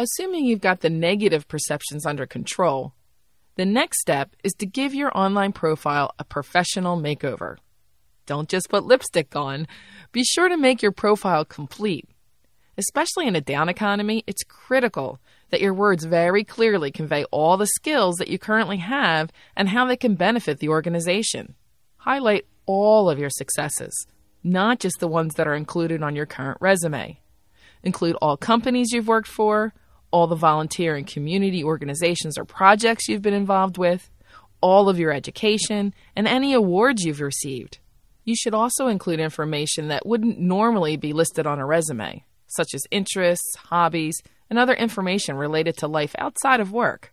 Assuming you've got the negative perceptions under control, the next step is to give your online profile a professional makeover. Don't just put lipstick on, be sure to make your profile complete. Especially in a down economy, it's critical that your words very clearly convey all the skills that you currently have and how they can benefit the organization. Highlight all of your successes, not just the ones that are included on your current resume. Include all companies you've worked for, all the volunteer and community organizations or projects you've been involved with, all of your education, and any awards you've received. You should also include information that wouldn't normally be listed on a resume, such as interests, hobbies, and other information related to life outside of work.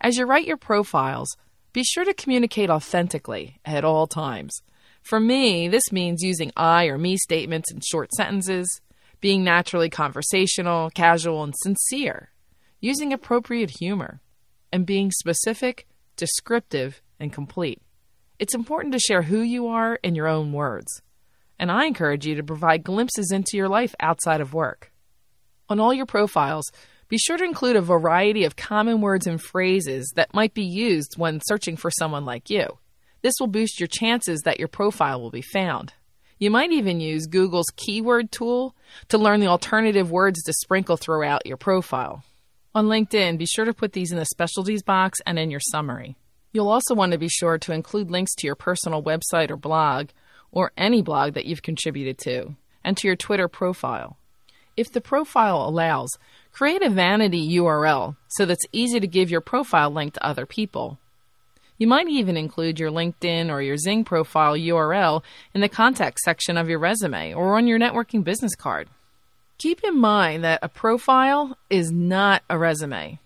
As you write your profiles, be sure to communicate authentically at all times. For me, this means using I or me statements in short sentences, being naturally conversational, casual, and sincere, using appropriate humor, and being specific, descriptive, and complete. It's important to share who you are in your own words, and I encourage you to provide glimpses into your life outside of work. On all your profiles, be sure to include a variety of common words and phrases that might be used when searching for someone like you. This will boost your chances that your profile will be found. You might even use Google's keyword tool to learn the alternative words to sprinkle throughout your profile. On LinkedIn, be sure to put these in the specialties box and in your summary. You'll also want to be sure to include links to your personal website or blog, or any blog that you've contributed to, and to your Twitter profile. If the profile allows, create a vanity URL so that's easy to give your profile link to other people. You might even include your LinkedIn or your XING profile URL in the contact section of your resume or on your networking business card. Keep in mind that a profile is not a resume,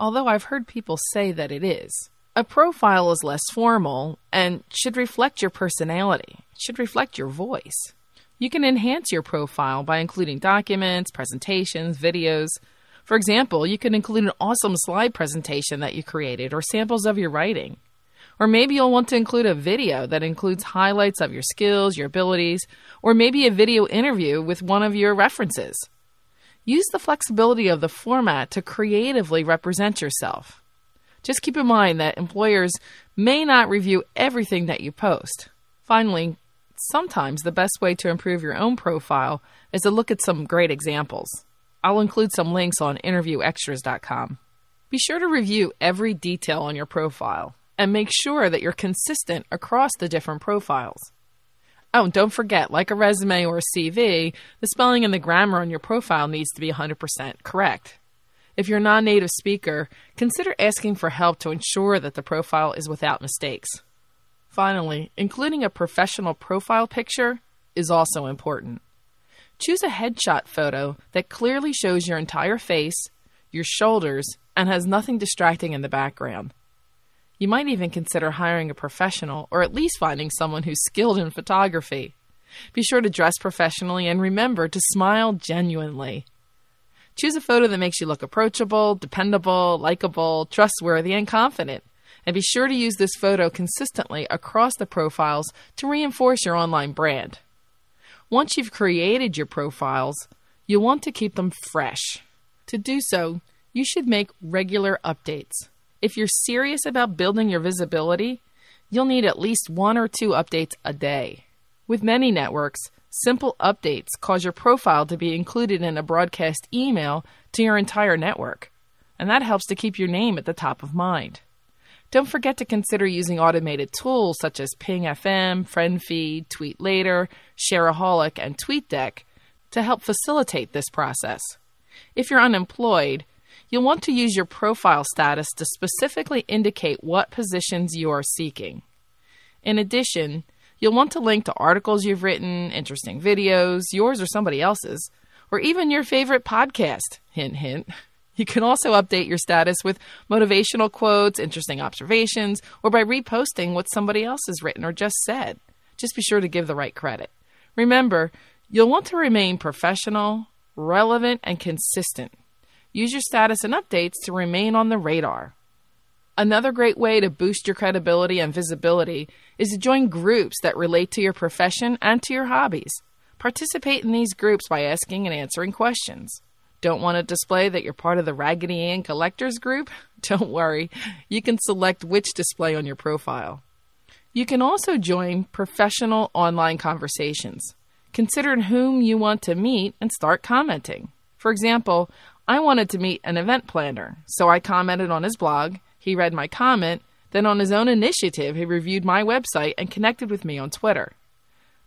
although I've heard people say that it is. A profile is less formal and should reflect your personality, should reflect your voice. You can enhance your profile by including documents, presentations, videos. For example, you can include an awesome slide presentation that you created or samples of your writing. Or maybe you'll want to include a video that includes highlights of your skills, your abilities, or maybe a video interview with one of your references. Use the flexibility of the format to creatively represent yourself. Just keep in mind that employers may not review everything that you post. Finally, sometimes the best way to improve your own profile is to look at some great examples. I'll include some links on interviewextras.com. Be sure to review every detail on your profile and make sure that you're consistent across the different profiles. Oh, and don't forget, like a resume or a CV, the spelling and the grammar on your profile needs to be 100% correct. If you're a non native speaker, consider asking for help to ensure that the profile is without mistakes. Finally, including a professional profile picture is also important. Choose a headshot photo that clearly shows your entire face, your shoulders, and has nothing distracting in the background. You might even consider hiring a professional or at least finding someone who's skilled in photography. Be sure to dress professionally and remember to smile genuinely. Choose a photo that makes you look approachable, dependable, likable, trustworthy, and confident. And be sure to use this photo consistently across the profiles to reinforce your online brand. Once you've created your profiles, you'll want to keep them fresh. To do so, you should make regular updates. If you're serious about building your visibility, you'll need at least one or two updates a day. With many networks, simple updates cause your profile to be included in a broadcast email to your entire network, and that helps to keep your name at the top of mind. Don't forget to consider using automated tools such as Ping FM, FriendFeed, TweetLater, Shareaholic, and TweetDeck to help facilitate this process. If you're unemployed, You'll want to use your profile status to specifically indicate what positions you are seeking. In addition, you'll want to link to articles you've written, interesting videos, yours or somebody else's, or even your favorite podcast. Hint, hint. You can also update your status with motivational quotes, interesting observations, or by reposting what somebody else has written or just said. Just be sure to give the right credit. Remember, you'll want to remain professional, relevant, and consistent. Use your status and updates to remain on the radar. Another great way to boost your credibility and visibility is to join groups that relate to your profession and to your hobbies. Participate in these groups by asking and answering questions. Don't want to display that you're part of the Raggedy Ann collectors group? Don't worry, you can select which display on your profile. You can also join professional online conversations. Consider whom you want to meet and start commenting. For example, I wanted to meet an event planner, so I commented on his blog. He read my comment, then, on his own initiative, he reviewed my website and connected with me on Twitter.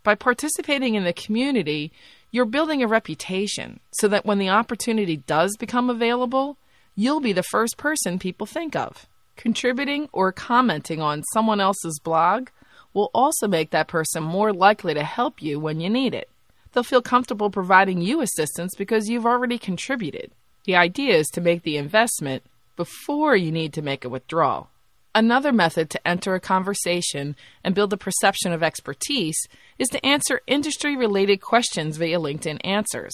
By participating in the community, you're building a reputation so that when the opportunity does become available, you'll be the first person people think of. Contributing or commenting on someone else's blog will also make that person more likely to help you when you need it. They'll feel comfortable providing you assistance because you've already contributed. The idea is to make the investment before you need to make a withdrawal. Another method to enter a conversation and build a perception of expertise is to answer industry related questions via LinkedIn Answers.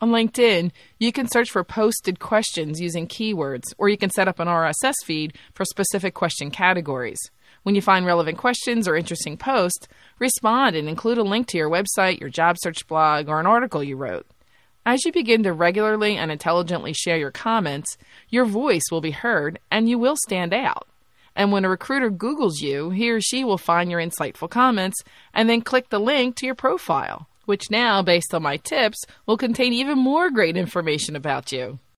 On LinkedIn, you can search for posted questions using keywords, or you can set up an RSS feed for specific question categories. When you find relevant questions or interesting posts, respond and include a link to your website, your job search blog, or an article you wrote. As you begin to regularly and intelligently share your comments, your voice will be heard and you will stand out. And when a recruiter Googles you, he or she will find your insightful comments and then click the link to your profile which now, based on my tips, will contain even more great information about you.